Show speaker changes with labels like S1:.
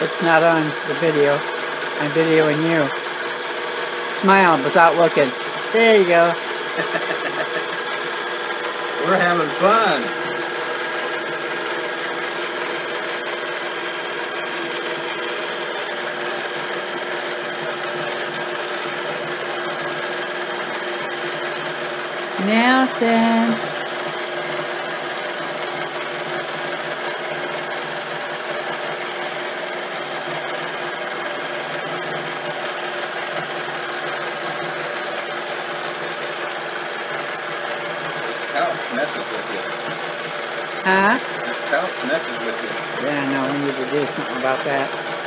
S1: It's not on the video. I'm videoing you. Smile without looking. There you go.
S2: We're having fun.
S1: Nelson.
S2: Messes with you.
S1: Huh?
S2: That couch messes with you.
S1: Yeah, no, we need to do something about that.